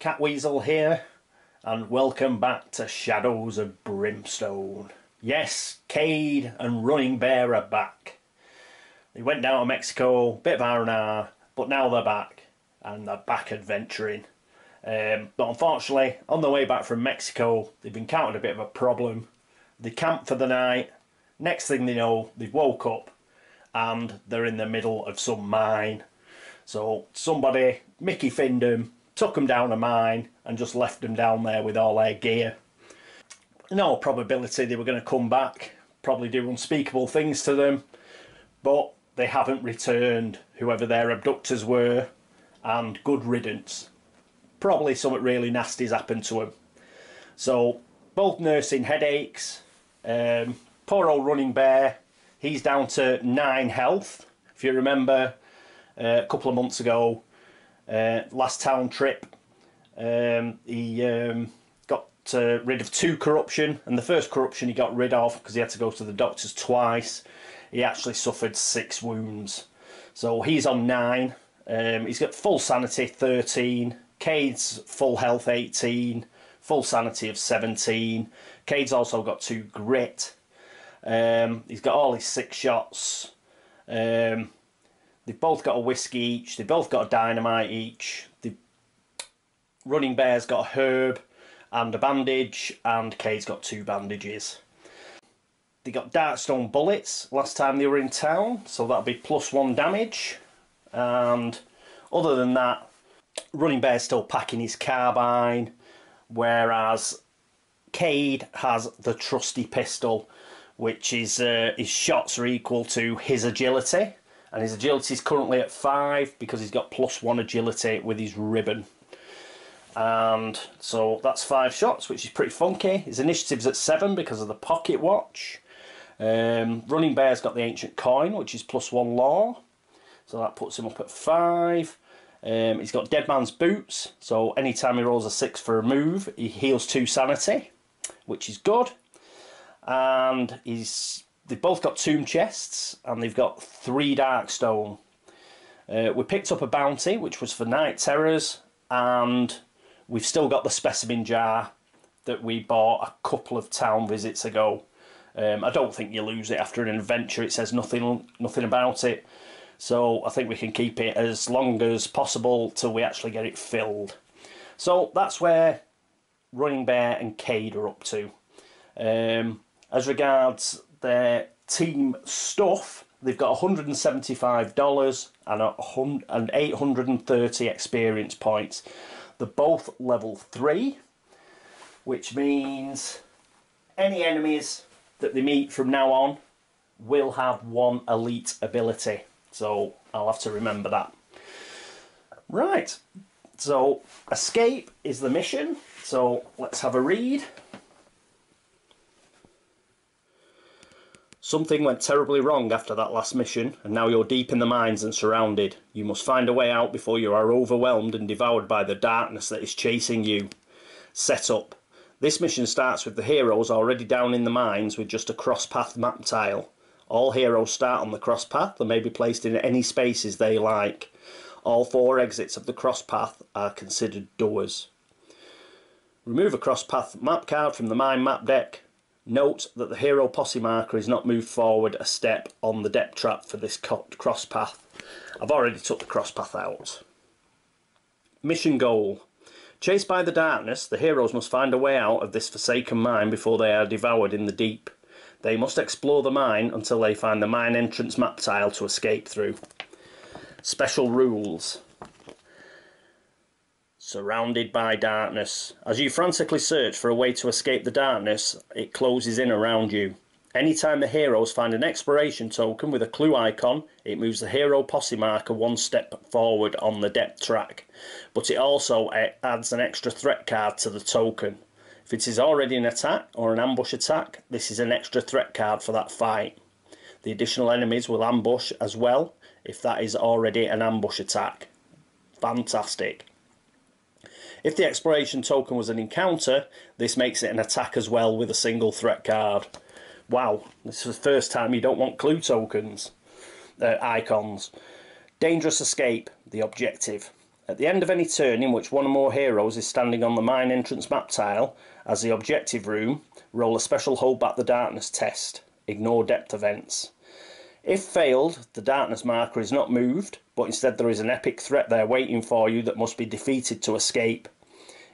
CatWeazle here, and welcome back to Shadows of Brimstone. Yes, Cade and Running Bear are back. They went down to Mexico, bit of R&R, but now they're back, and they're back adventuring. Um, but unfortunately, on the way back from Mexico, they've encountered a bit of a problem. They camped for the night, next thing they know, they've woke up, and they're in the middle of some mine so somebody, Mickey Findham, took them down a mine and just left them down there with all their gear. In all probability they were going to come back, probably do unspeakable things to them, but they haven't returned, whoever their abductors were, and good riddance. Probably something really nasty's happened to them. So, both nursing headaches. Um, poor old running bear, he's down to 9 health. If you remember, uh, a couple of months ago, uh, last town trip, um, he um, got uh, rid of two corruption, and the first corruption he got rid of because he had to go to the doctors twice. He actually suffered six wounds, so he's on nine. Um, he's got full sanity 13, Cade's full health 18, full sanity of 17. Cade's also got two grit. Um, he's got all his six shots. Um, They've both got a whiskey each. They've both got a dynamite each. The running bear's got a herb and a bandage, and Cade's got two bandages. They got Darkstone bullets last time they were in town, so that'll be plus one damage. And other than that, Running Bear's still packing his carbine, whereas Cade has the trusty pistol, which is uh, his shots are equal to his agility and his agility is currently at 5 because he's got plus 1 agility with his ribbon. And so that's 5 shots, which is pretty funky. His initiative's at 7 because of the pocket watch. Um, Running Bear's got the Ancient Coin, which is plus 1 law. So that puts him up at 5. Um, he's got Dead Man's Boots, so anytime he rolls a 6 for a move, he heals 2 sanity, which is good. And he's they've both got tomb chests and they've got three darkstone. Uh, we picked up a bounty which was for night terrors and we've still got the specimen jar that we bought a couple of town visits ago. Um, I don't think you lose it after an adventure. It says nothing nothing about it. So I think we can keep it as long as possible till we actually get it filled. So that's where Running Bear and Cade are up to. Um, as regards their team stuff, they've got $175 and, and 830 experience points. They're both level 3, which means any enemies that they meet from now on will have one elite ability. So I'll have to remember that. Right, so escape is the mission. So let's have a read. Something went terribly wrong after that last mission, and now you're deep in the mines and surrounded. You must find a way out before you are overwhelmed and devoured by the darkness that is chasing you. Set up. This mission starts with the heroes already down in the mines with just a cross path map tile. All heroes start on the cross path and may be placed in any spaces they like. All four exits of the cross path are considered doors. Remove a cross path map card from the mine map deck. Note that the hero posse marker is not moved forward a step on the depth track for this cross path. I've already took the cross path out. Mission goal. Chased by the darkness, the heroes must find a way out of this forsaken mine before they are devoured in the deep. They must explore the mine until they find the mine entrance map tile to escape through. Special rules surrounded by darkness. As you frantically search for a way to escape the darkness, it closes in around you. Anytime the heroes find an exploration token with a clue icon, it moves the hero posse marker one step forward on the depth track, but it also eh, adds an extra threat card to the token. If it is already an attack or an ambush attack, this is an extra threat card for that fight. The additional enemies will ambush as well if that is already an ambush attack. Fantastic. If the exploration token was an encounter, this makes it an attack as well with a single threat card. Wow, this is the first time you don't want clue tokens, uh, icons. Dangerous escape, the objective. At the end of any turn in which one or more heroes is standing on the mine entrance map tile as the objective room, roll a special hold back the darkness test. Ignore depth events. If failed, the darkness marker is not moved, but instead there is an epic threat there waiting for you that must be defeated to escape.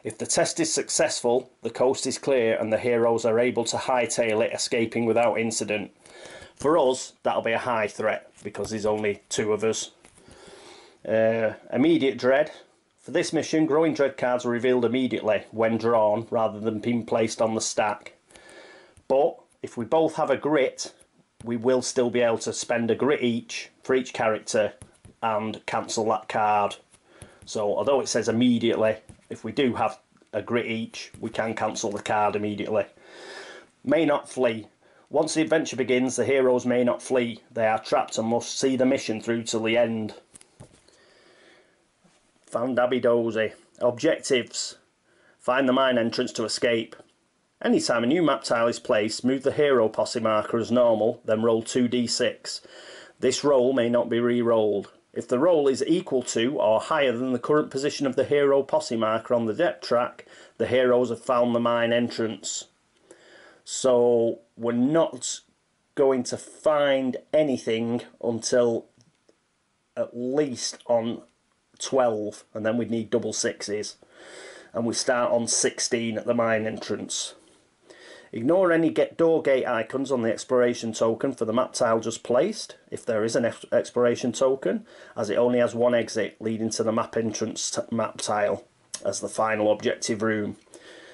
If the test is successful, the coast is clear and the heroes are able to hightail it, escaping without incident. For us, that'll be a high threat because there's only two of us. Uh, immediate dread. For this mission, growing dread cards are revealed immediately when drawn rather than being placed on the stack. But if we both have a grit, we will still be able to spend a grit each for each character and cancel that card. So although it says immediately, if we do have a grit each, we can cancel the card immediately. May not flee. Once the adventure begins, the heroes may not flee. They are trapped and must see the mission through till the end. Found Dozy. Objectives. Find the mine entrance to escape. Anytime a new map tile is placed, move the hero posse marker as normal, then roll 2d6. This roll may not be re-rolled. If the roll is equal to or higher than the current position of the hero posse marker on the depth track, the heroes have found the mine entrance. So we're not going to find anything until at least on 12 and then we'd need double sixes and we start on 16 at the mine entrance. Ignore any get door gate icons on the exploration token for the map tile just placed, if there is an exploration token, as it only has one exit leading to the map entrance map tile as the final objective room.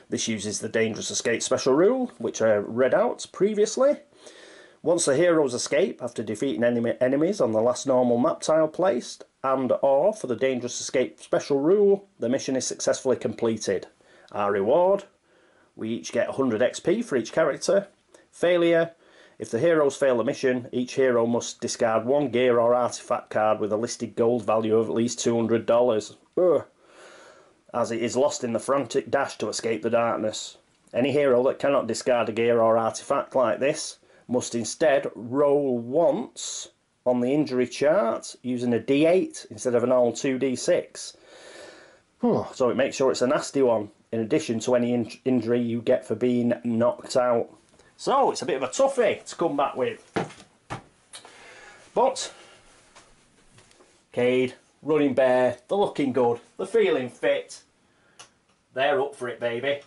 This uses the dangerous escape special rule, which I read out previously. Once the heroes escape after defeating enemy enemies on the last normal map tile placed, and or for the dangerous escape special rule, the mission is successfully completed. Our reward, we each get 100 XP for each character. Failure, if the heroes fail the mission, each hero must discard one gear or artifact card with a listed gold value of at least $200. Ugh. As it is lost in the frantic dash to escape the darkness. Any hero that cannot discard a gear or artifact like this must instead roll once on the injury chart using a d8 instead of an all 2d6. So it makes sure it's a nasty one, in addition to any in injury you get for being knocked out. So it's a bit of a toughie to come back with. But, Cade, Running Bear, they're looking good, they're feeling fit. They're up for it, baby.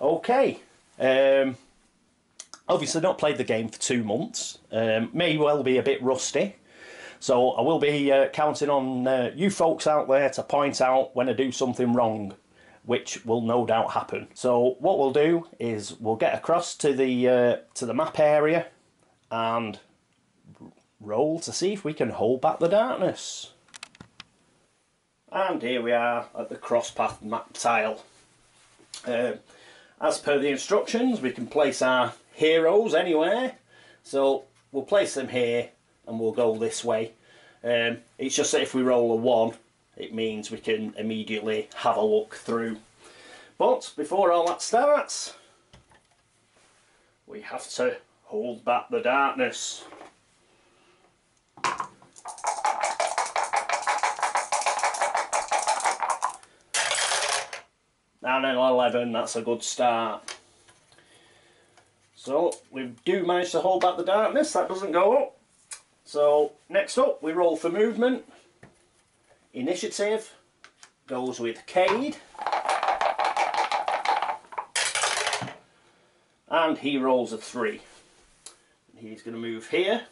Okay. Um, obviously not played the game for two months. Um, may well be a bit rusty. So I will be uh, counting on uh, you folks out there to point out when I do something wrong, which will no doubt happen. So what we'll do is we'll get across to the uh, to the map area and roll to see if we can hold back the darkness. And here we are at the crosspath map tile. Uh, as per the instructions, we can place our heroes anywhere. So we'll place them here and we'll go this way. Um, it's just that if we roll a 1 it means we can immediately have a look through. But before all that starts we have to hold back the darkness. And an 11, that's a good start. So we do manage to hold back the darkness, that doesn't go up. So next up we roll for movement. Initiative goes with Cade. And he rolls a 3. He's going to move here.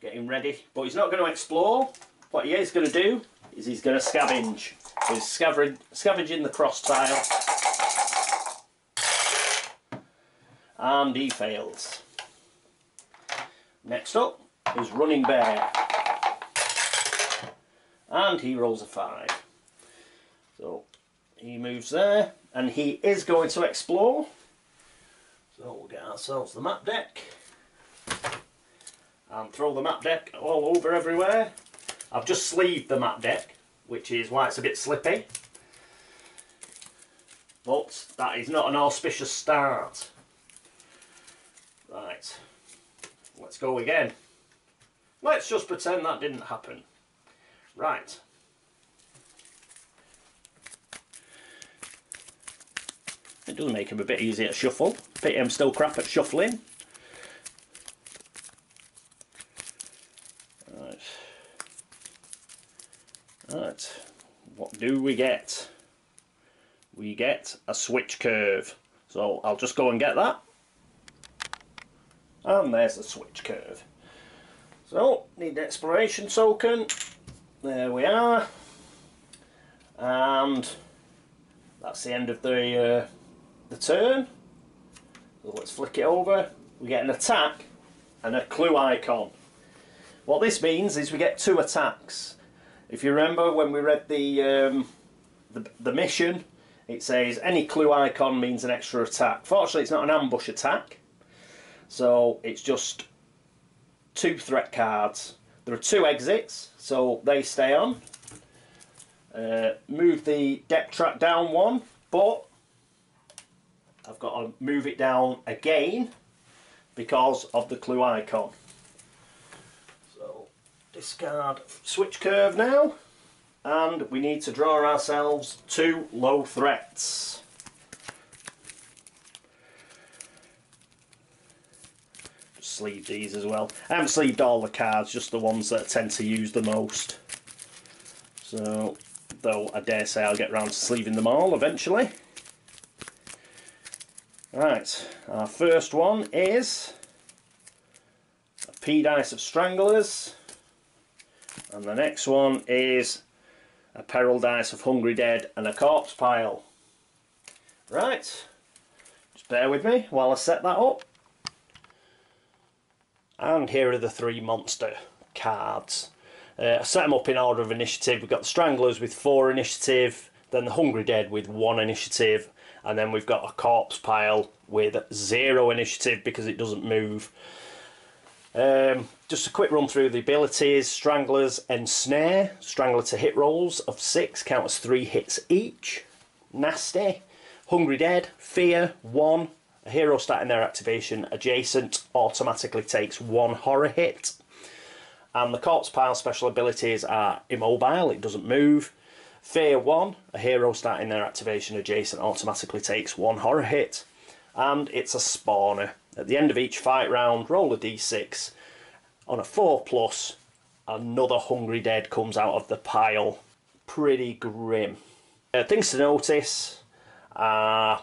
Get him ready. But he's not going to explore. What he is going to do is he's going to scavenge. So he's scavenging the cross tile. and he fails. Next up is Running Bear and he rolls a 5. So he moves there and he is going to explore. So we'll get ourselves the map deck and throw the map deck all over everywhere. I've just sleeved the map deck which is why it's a bit slippy. But that is not an auspicious start. Right, let's go again. Let's just pretend that didn't happen. Right. It does make them a bit easier to shuffle. Pity I'm still crap at shuffling. Right. Right. What do we get? We get a switch curve. So I'll just go and get that. And there's the switch curve. So, need the exploration token. There we are. And that's the end of the uh, the turn. So let's flick it over. We get an attack and a clue icon. What this means is we get two attacks. If you remember when we read the, um, the, the mission, it says any clue icon means an extra attack. Fortunately, it's not an ambush attack, so it's just two threat cards. There are two exits, so they stay on. Uh, move the depth track down one, but I've got to move it down again because of the clue icon. So discard switch curve now and we need to draw ourselves two low threats. Just sleeve these as well. I haven't sleeved all the cards, just the ones that I tend to use the most. So, though I dare say I'll get round to sleeving them all eventually. Right, our first one is a P dice of Stranglers, and the next one is a Peril dice of Hungry Dead and a Corpse Pile. Right, just bear with me while I set that up. And here are the three monster cards. Uh, I set them up in order of initiative. We've got the Stranglers with four initiative, then the Hungry Dead with one initiative, and then we've got a corpse pile with zero initiative because it doesn't move. Um, just a quick run through the abilities Stranglers Ensnare, Strangler to hit rolls of six, count as three hits each. Nasty. Hungry Dead, Fear, one. A hero starting their activation adjacent automatically takes one horror hit. And the Corpse Pile special abilities are Immobile, it doesn't move. Fear 1, a hero starting their activation adjacent automatically takes one horror hit, and it's a spawner. At the end of each fight round, roll a d6. On a 4 plus, another Hungry Dead comes out of the pile. Pretty grim. Uh, things to notice are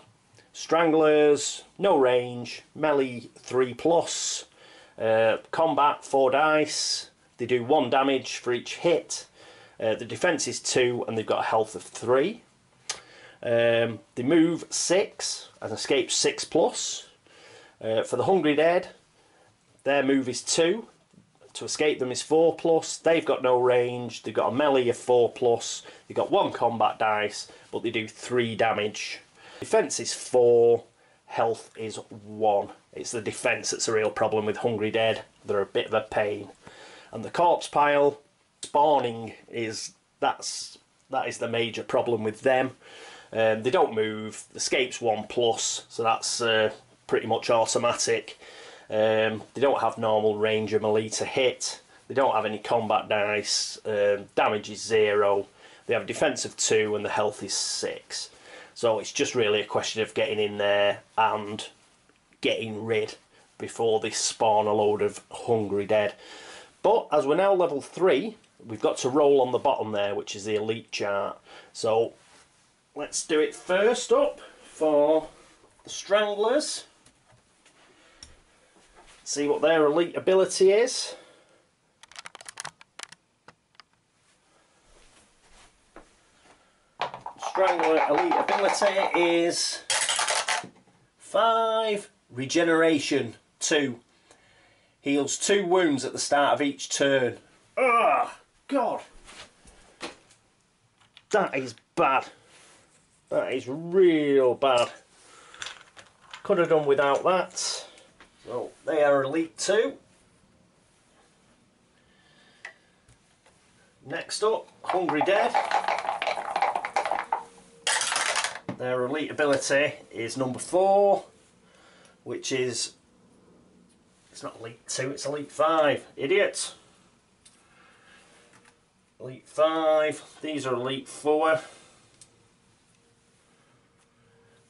Stranglers, no range, melee 3 plus, uh, combat 4 dice, they do 1 damage for each hit, uh, the defense is 2 and they've got a health of 3. Um, they move 6 and escape 6 plus. Uh, for the Hungry Dead, their move is 2. To escape them is 4 plus. They've got no range. They've got a melee of 4 plus. They've got 1 combat dice, but they do 3 damage. Defense is 4. Health is 1. It's the defense that's a real problem with Hungry Dead. They're a bit of a pain. And the corpse pile, spawning is that's that is the major problem with them. Um, they don't move. Escape's one plus, so that's uh, pretty much automatic. Um, they don't have normal range melee to hit. They don't have any combat dice. Um, damage is zero. They have defense of two and the health is six. So it's just really a question of getting in there and getting rid before they spawn a load of hungry dead. But as we're now level three, we've got to roll on the bottom there, which is the elite chart. So let's do it first up for the Stranglers. See what their elite ability is. Strangler elite. Ability is 5 regeneration 2 heals 2 wounds at the start of each turn. Ugh, God. That is bad. That is real bad. Could have done without that. So they are elite 2 next up Hungry Dead their elite ability is number four, which is it's not elite two, it's elite five. Idiot. Elite five. These are elite four.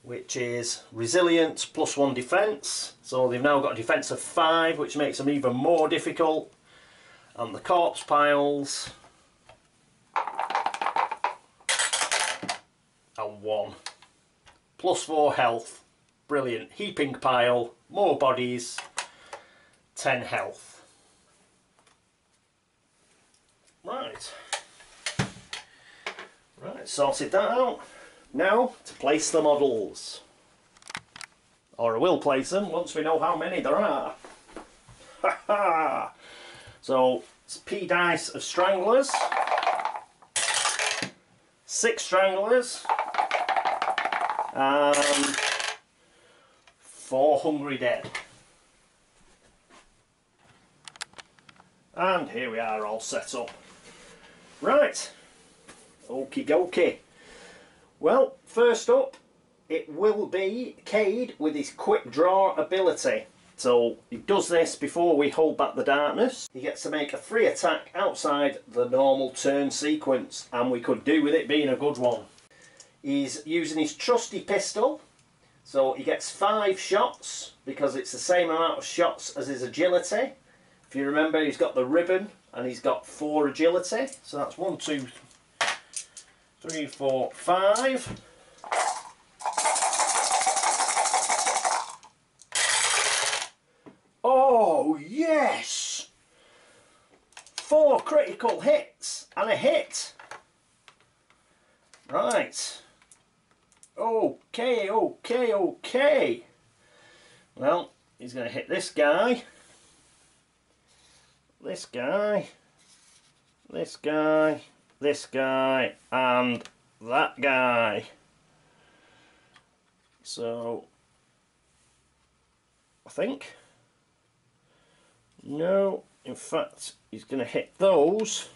which is resilience plus one defence. So they've now got a defence of five, which makes them even more difficult. And the corpse piles and one. Plus four health. Brilliant. Heaping pile, more bodies, 10 health. Right. Right, sorted that out. Now to place the models. Or I will place them once we know how many there are. Ha ha! So it's P dice of stranglers. Six stranglers. And four hungry dead. And here we are all set up. Right, okie dokie. Well, first up, it will be Cade with his quick draw ability. So he does this before we hold back the darkness. He gets to make a free attack outside the normal turn sequence, and we could do with it being a good one. He's using his trusty pistol, so he gets five shots because it's the same amount of shots as his agility. If you remember, he's got the ribbon and he's got four agility. So that's one, two, three, four, five. Oh, yes! Four critical hits and a hit. Right. Okay, okay, okay. Well, he's going to hit this guy, this guy, this guy, this guy, and that guy. So, I think, no, in fact, he's going to hit those.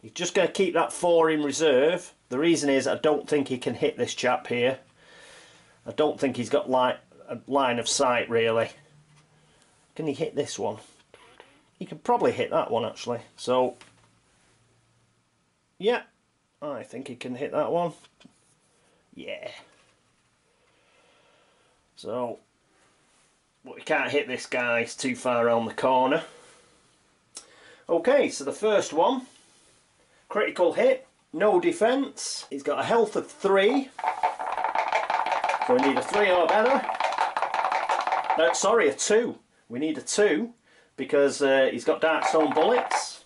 He's just going to keep that four in reserve. The reason is I don't think he can hit this chap here. I don't think he's got light, a line of sight really. Can he hit this one? He could probably hit that one actually. So, yeah, I think he can hit that one. Yeah. So, but we can't hit this guy, he's too far around the corner. Okay, so the first one Critical hit, no defence. He's got a health of three. So we need a three or better. No, sorry, a two. We need a two because uh, he's got dark stone bullets.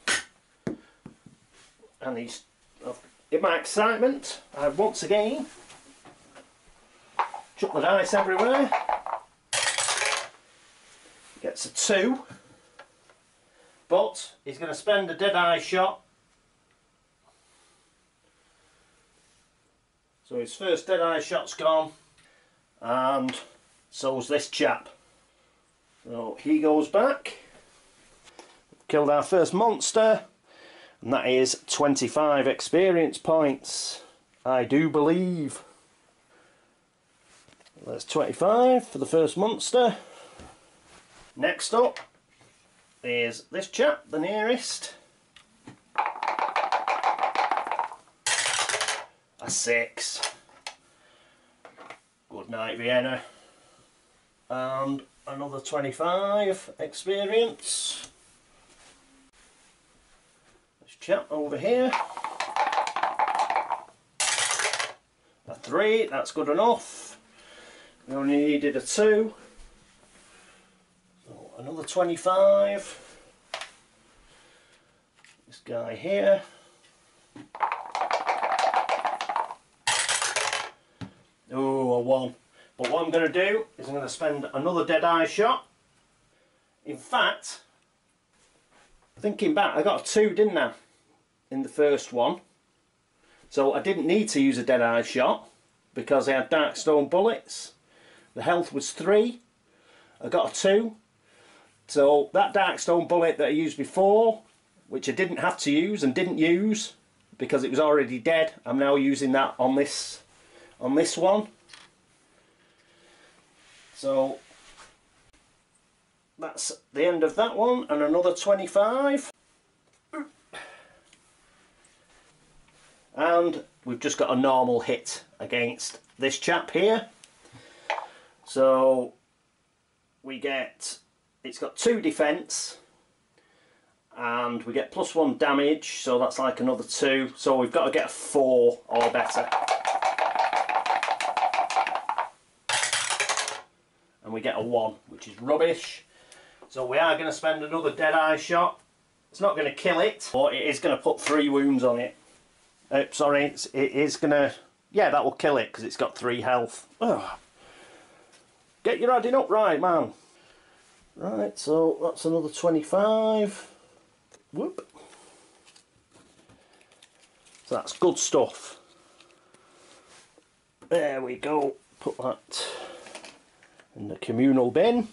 And he's, uh, in my excitement, I've once again chucked the dice everywhere. Gets a two. But he's going to spend a dead eye shot So his first dead eye shot's gone and so's this chap. So he goes back. Killed our first monster and that is 25 experience points. I do believe. That's 25 for the first monster. Next up is this chap, the nearest. A six. Good night Vienna. And another 25 experience. This chap over here. A three, that's good enough. We only needed a two. So another 25. This guy here. One. But what I'm going to do is I'm going to spend another dead eye shot. In fact, thinking back, I got a two, didn't I? In the first one. So I didn't need to use a dead eye shot because I had dark stone bullets. The health was three. I got a two. So that dark stone bullet that I used before, which I didn't have to use and didn't use because it was already dead, I'm now using that on this on this one. So that's the end of that one and another 25 and we've just got a normal hit against this chap here. So we get, it's got two defence and we get plus one damage so that's like another two. So we've got to get a four or better we get a one which is rubbish so we are going to spend another dead eye shot it's not going to kill it but it is going to put three wounds on it uh, sorry it's, it is going to yeah that will kill it because it's got three health Ugh. get your adding up right man right so that's another 25 Whoop. So that's good stuff. There we go. Put that in the communal bin.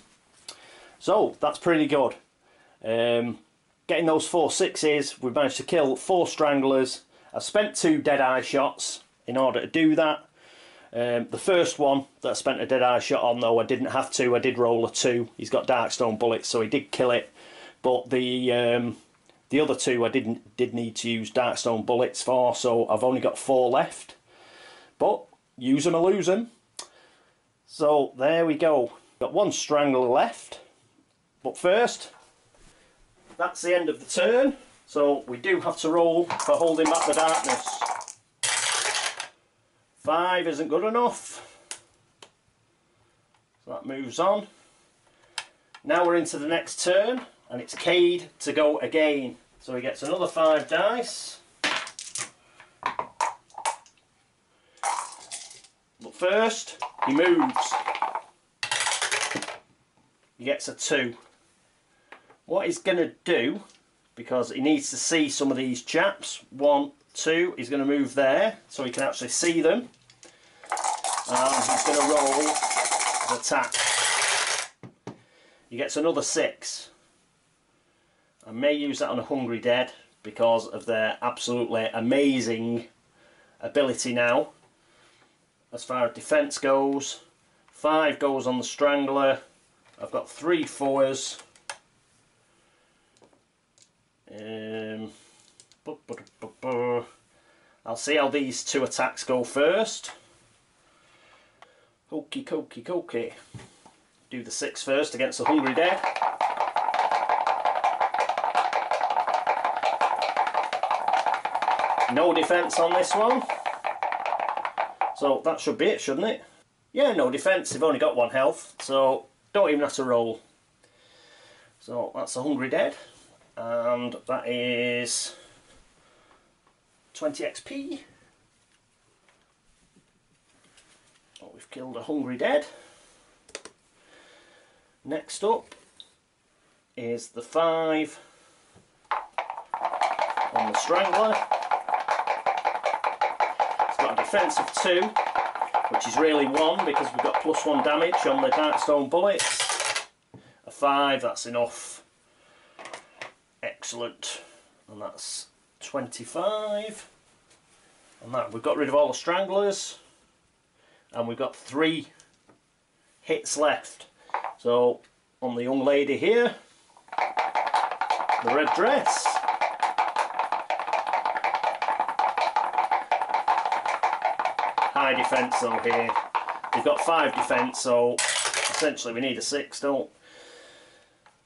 So that's pretty good. Um, getting those four sixes, we've managed to kill four stranglers. I spent two dead eye shots in order to do that. Um, the first one that I spent a dead eye shot on though I didn't have to, I did roll a two. He's got darkstone bullets so he did kill it. But the um, the other two I didn't did need to use Darkstone bullets for, so I've only got four left. But use them or lose them. So there we go. Got one Strangler left. But first, that's the end of the turn. So we do have to roll for holding back the darkness. Five isn't good enough. So that moves on. Now we're into the next turn and it's Cade to go again. So he gets another five dice. But first, he moves. He gets a two. What he's going to do, because he needs to see some of these chaps, one, two, he's going to move there so he can actually see them. And he's going to roll the attack. He gets another six. I may use that on a Hungry Dead because of their absolutely amazing ability now. As far as defence goes, five goes on the Strangler. I've got three fours. Um, I'll see how these two attacks go first. Hokey cokey cokey. Do the six first against the Hungry Dead. No defence on this one. So that should be it, shouldn't it? Yeah, no defence. They've only got one health, so don't even have to roll. So that's a Hungry Dead. And that is 20 XP. Oh, we've killed a Hungry Dead. Next up is the 5 on the Strangler defence of two, which is really one because we've got plus one damage on the Darkstone bullets. A five, that's enough. Excellent. And that's 25. And that we've got rid of all the stranglers. And we've got three hits left. So on the young lady here, the red dress. High defence though here. We've got five defence, so essentially we need a six, don't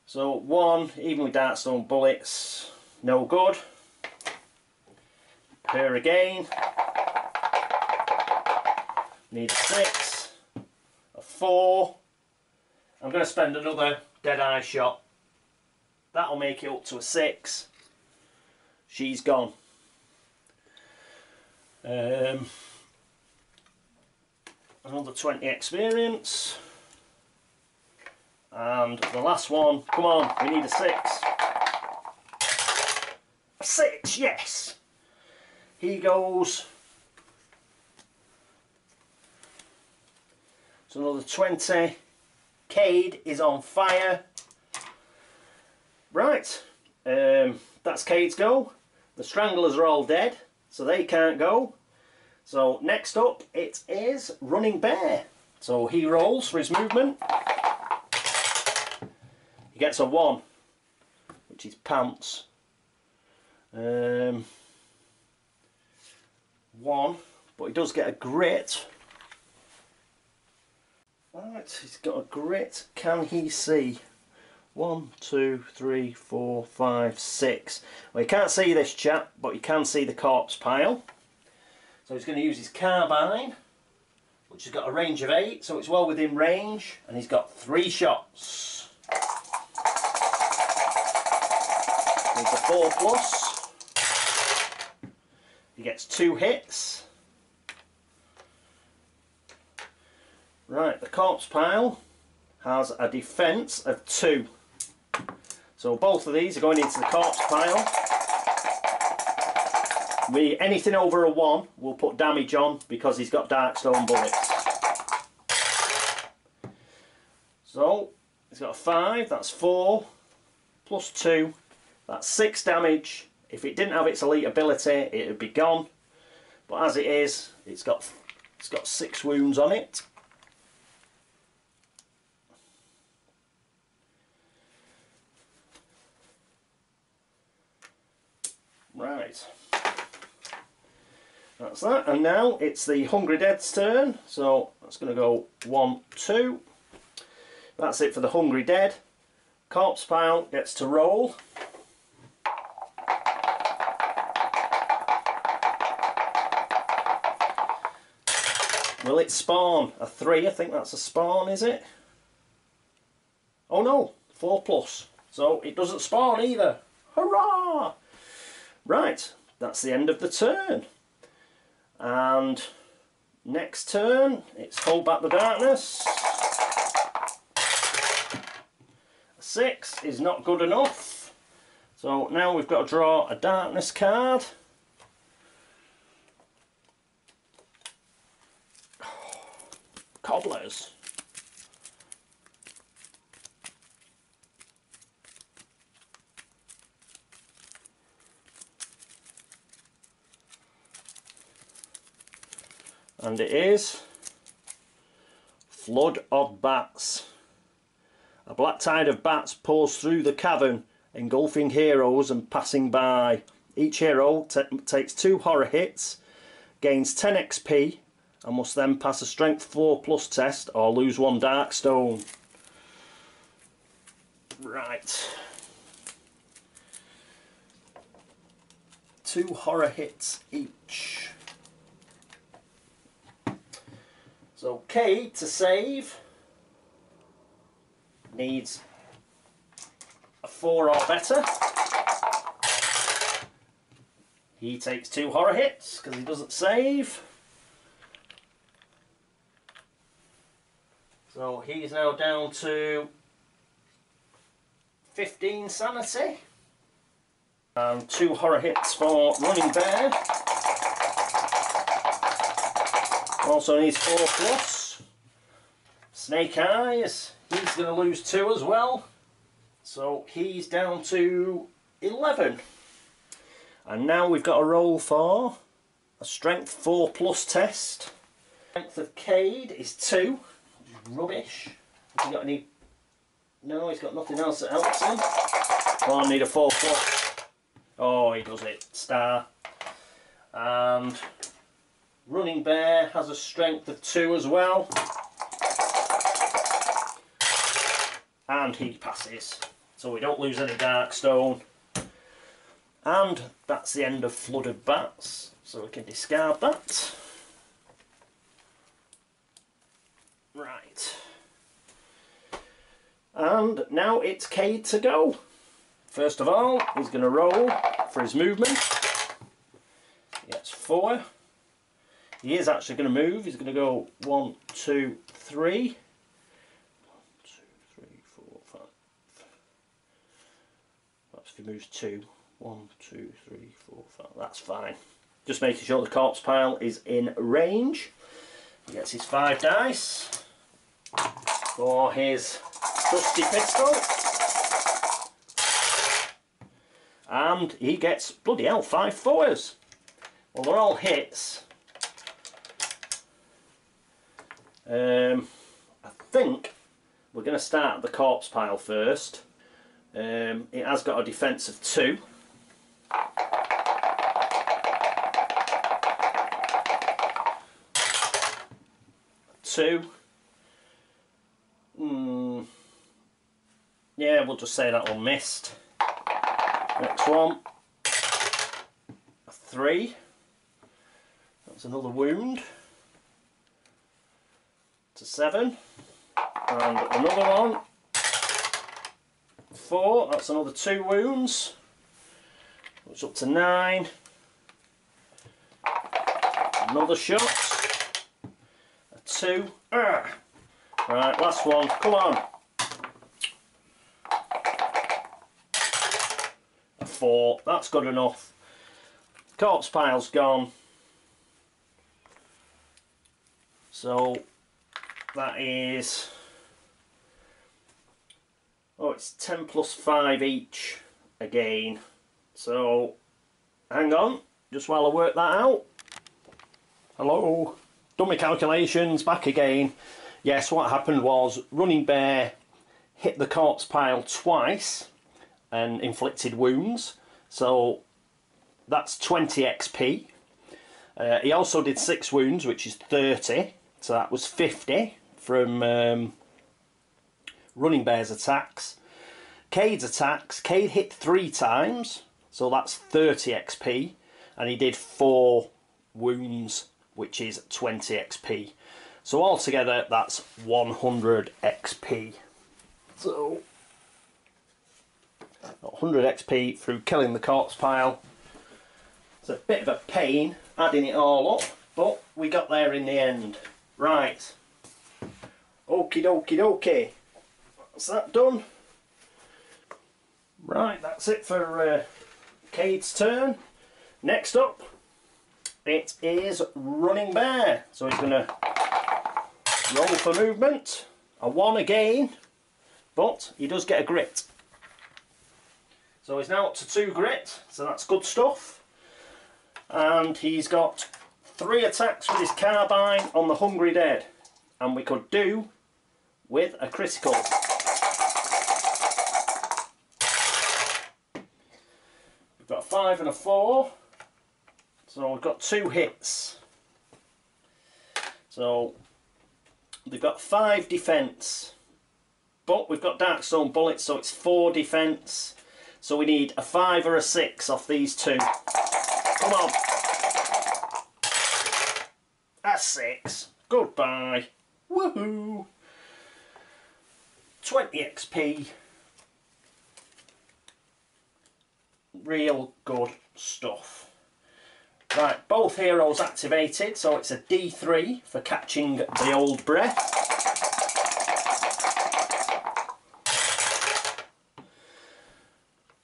So one, even with Darkstone bullets, no good. Her again. Need a six. A four. I'm going to spend another dead eye shot. That'll make it up to a six. She's gone. Um, another 20 experience. And the last one come on we need a six. A six yes. He goes. So another 20 Cade is on fire. Right um, that's Cade's go the stranglers are all dead so they can't go so next up it is Running Bear. So he rolls for his movement. He gets a 1, which is pants. Um, one, but he does get a grit. Right, he's got a grit. Can he see? One, two, three, four, five, six. Well, you can't see this chap, but you can see the corpse pile. So he's going to use his carbine, which has got a range of eight, so it's well within range, and he's got three shots. With the four plus, he gets two hits. Right, the corpse pile has a defence of two. So both of these are going into the corpse pile. We, anything over a one, we'll put damage on because he's got darkstone bullets. So, he's got a five, that's four, plus two, that's six damage. If it didn't have its elite ability, it would be gone. But as it is, it's got it's got six wounds on it. Right. That's that. And now it's the Hungry Dead's turn. So that's going to go one, two. That's it for the Hungry Dead. Corpse Pile gets to roll. Will it spawn? A three, I think that's a spawn, is it? Oh no, four plus. So it doesn't spawn either. Hurrah! Right, that's the end of the turn. And next turn, it's Hold Back the Darkness. A six is not good enough. So now we've got to draw a Darkness card. Cobblers. and it is Flood of Bats. A black tide of bats pours through the cavern, engulfing heroes and passing by. Each hero takes two horror hits, gains 10 XP, and must then pass a strength 4 plus test or lose one dark stone. Right. Two horror hits each. So Cade to save needs a 4 or better. He takes two horror hits because he doesn't save. So he's now down to 15 sanity. And two horror hits for Running Bear. Also needs 4 plus. Snake Eyes, he's going to lose 2 as well. So he's down to 11. And now we've got a roll for a strength 4 plus test. Strength of Cade is 2. Rubbish. Has he got any... No, he's got nothing else that helps him. Oh, I need a 4 plus. Oh, he does it. Star. And Running Bear has a strength of 2 as well. And he passes. So we don't lose any dark stone. And that's the end of Flood of Bats. So we can discard that. Right. And now it's Cade to go. First of all, he's going to roll for his movement. He gets four. He is actually going to move. He's going to go one, two, three. One, two, three, four, five. That's if he moves two. One, two, three, four, five. That's fine. Just making sure the corpse pile is in range. He gets his five dice for his trusty pistol. And he gets, bloody hell, five fours. Well, they're all hits. Um, I think we're going to start the corpse pile first. Um, it has got a defence of two. Two. Mm. Yeah, we'll just say that one missed. Next one. A three. That's another wound. To seven. And another one. Four. That's another two wounds. It's up to nine. Another shot. A two. Urgh. Right, last one. Come on. A four. That's good enough. Corpse pile's gone. So that is oh it's 10 plus 5 each again. So hang on just while I work that out. Hello? Done my calculations back again. Yes what happened was running bear hit the corpse pile twice and inflicted wounds. So that's 20 XP uh, he also did 6 wounds which is 30 so that was 50 from um, Running Bear's attacks. Cade's attacks, Cade hit three times, so that's 30 XP, and he did four wounds, which is 20 XP. So altogether, that's 100 XP. So, 100 XP through killing the corpse pile. It's a bit of a pain adding it all up, but we got there in the end. Right. Okie dokie dokie. That's that done. Right, that's it for uh, Cade's turn. Next up, it is Running Bear. So he's going to roll for movement. A one again, but he does get a grit. So he's now up to two grit, so that's good stuff. And he's got three attacks with his carbine on the Hungry Dead. And we could do with a critical. We've got a five and a four. So we've got two hits. So they've got five defence. But we've got Darkstone bullets, so it's four defence. So we need a five or a six off these two. Come on. That's six. Goodbye. Woohoo. 20 XP. Real good stuff. Right, both heroes activated, so it's a D3 for catching the old breath.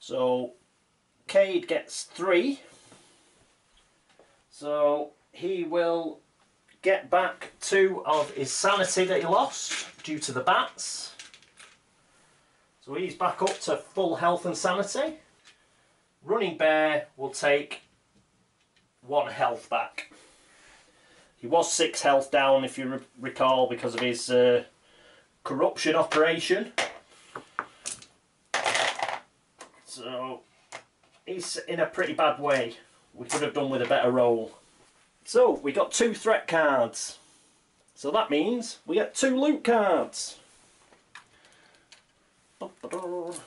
So, Cade gets three. So, he will get back two of his sanity that he lost due to the bats. So he's back up to full health and sanity. Running Bear will take one health back. He was six health down, if you re recall, because of his uh, corruption operation. So he's in a pretty bad way. We could have done with a better roll. So we got two threat cards. So that means we get two loot cards.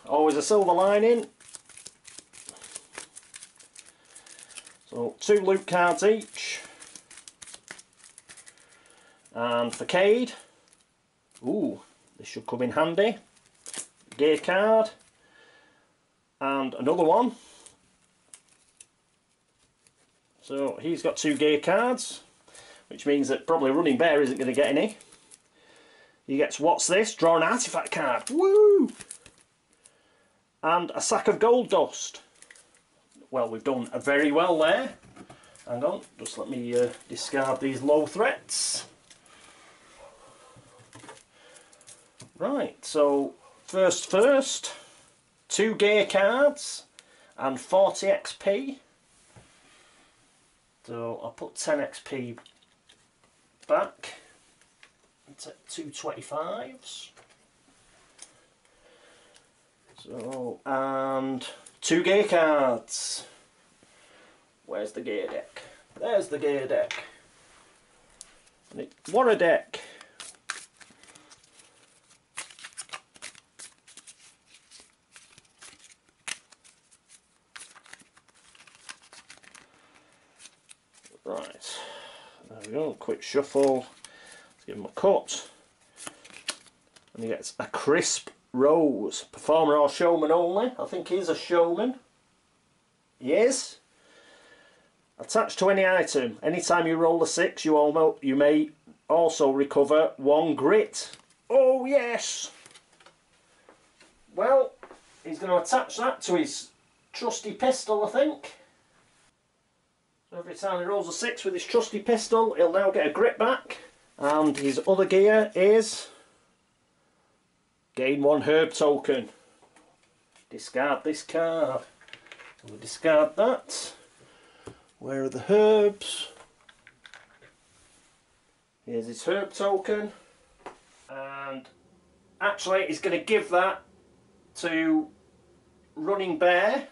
Always a silver lining. So two loot cards each. And for Cade, ooh, this should come in handy. Gear card. And another one. So he's got two gear cards, which means that probably Running Bear isn't going to get any. He gets, what's this? Draw an artifact card. Woo! And a sack of gold dust. Well, we've done a very well there. Hang on, just let me uh, discard these low threats. Right, so first first, two gear cards and 40 XP. So I'll put 10 XP back Two twenty-fives. So, and two gear cards. Where's the gear deck? There's the gear deck. And it, what a deck! Right, there we go, quick shuffle. Give him a cut. And he gets a crisp rose. Performer or showman only. I think he's a showman. He is. Attached to any item, anytime you roll a six, you, you may also recover one grit. Oh yes! Well, he's going to attach that to his trusty pistol, I think. So every time he rolls a six with his trusty pistol, he'll now get a grit back. And his other gear is gain one herb token. Discard this card. We'll discard that. Where are the herbs? Here's his herb token. And actually he's going to give that to Running Bear.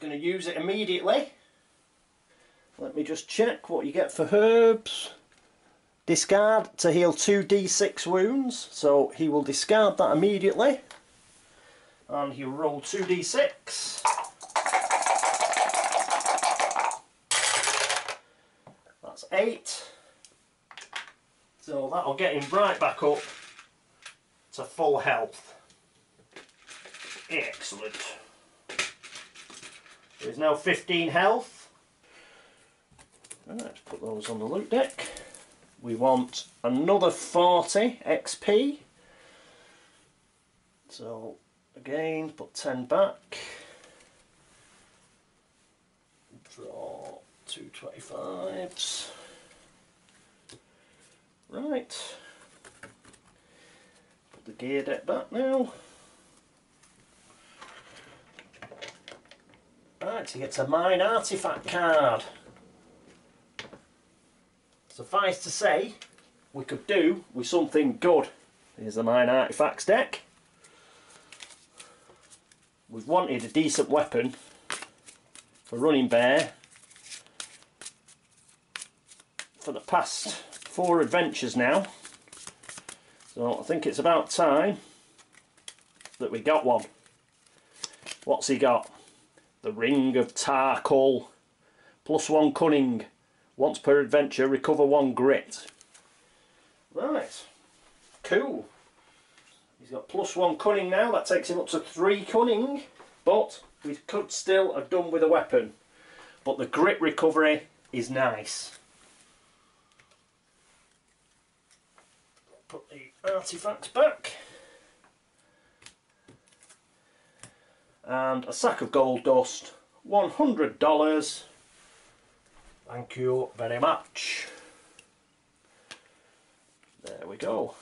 Going to use it immediately. Let me just check what you get for herbs. Discard to heal 2d6 wounds. So he will discard that immediately. And he'll roll 2d6. That's 8. So that'll get him right back up to full health. Excellent. There's now 15 health. Let's put those on the loot deck. We want another 40 XP. So again, put 10 back. Draw two 25s. Right. Put the gear deck back now. Right, he gets a mine artifact card. Suffice to say, we could do with something good. Here's the mine artifacts deck. We've wanted a decent weapon for running bear for the past four adventures now. So I think it's about time that we got one. What's he got? The Ring of Tarkul. Plus one cunning. Once per adventure, recover one grit. Right. Cool. He's got plus one cunning now. That takes him up to three cunning. But we could still have done with a weapon. But the grit recovery is nice. Put the artifacts back. and a sack of gold dust $100 thank you very much. There we go.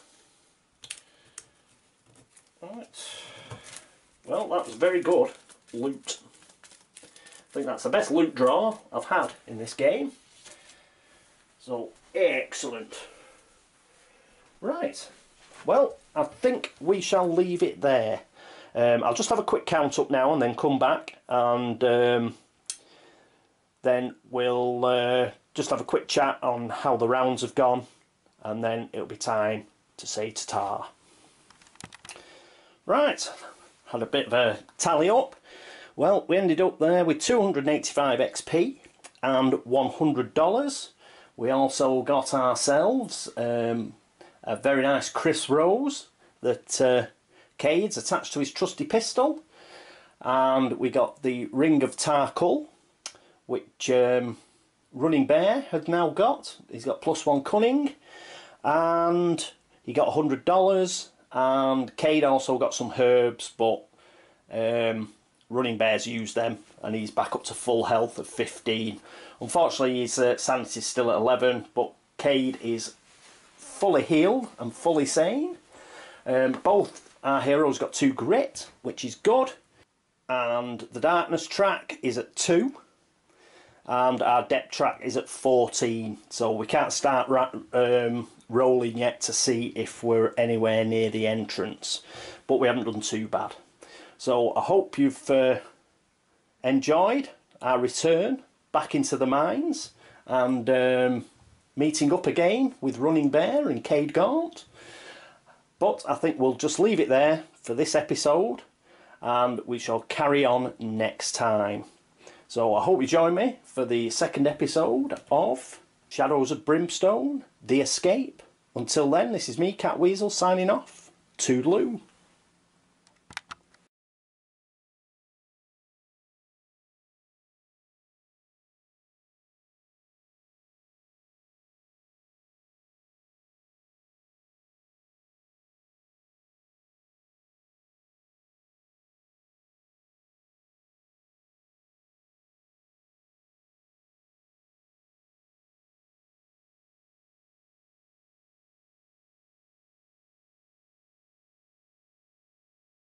Right. Well that was very good. Loot. I think that's the best loot draw I've had in this game. So excellent. Right. Well I think we shall leave it there. Um, I'll just have a quick count up now and then come back and um, then we'll uh, just have a quick chat on how the rounds have gone and then it'll be time to say ta-ta. Right, had a bit of a tally up. Well, we ended up there with 285 XP and $100. We also got ourselves um, a very nice Chris Rose that uh, Cades attached to his trusty pistol. And we got the Ring of Tarkul, which um, Running Bear had now got. He's got plus one cunning. And he got $100. And Cade also got some herbs, but um, Running Bear's used them. And he's back up to full health of 15. Unfortunately, his uh, sanity's still at 11, but Cade is fully healed and fully sane. Um, both our hero's got two grit, which is good. And the darkness track is at 2. And our depth track is at 14. So we can't start um, rolling yet to see if we're anywhere near the entrance. But we haven't done too bad. So I hope you've uh, enjoyed our return back into the mines and um, meeting up again with Running Bear and Cade Gaunt. But I think we'll just leave it there for this episode and we shall carry on next time. So I hope you join me for the second episode of Shadows of Brimstone, The Escape. Until then, this is me, CatWeazle, signing off. Toodaloo.